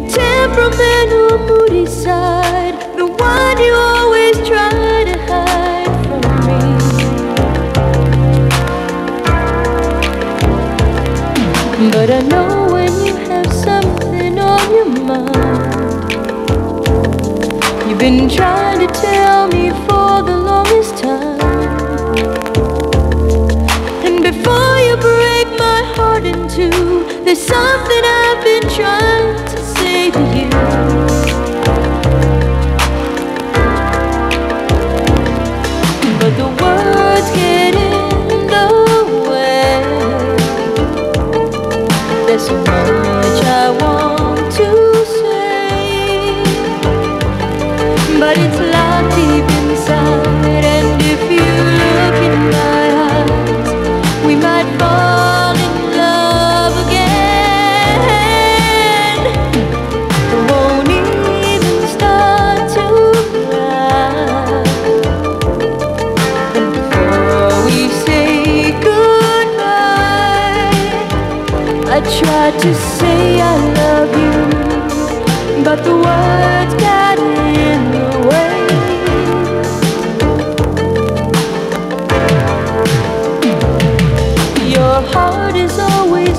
that old moody side, the one you always try to hide from me. But I know when you have something on your mind, you've been trying to tell me for the longest time. And before you break my heart in two, there's something I've been trying So much I want to say, but it's locked deep inside. Tried to say I love you, but the words got in the way. Your heart has always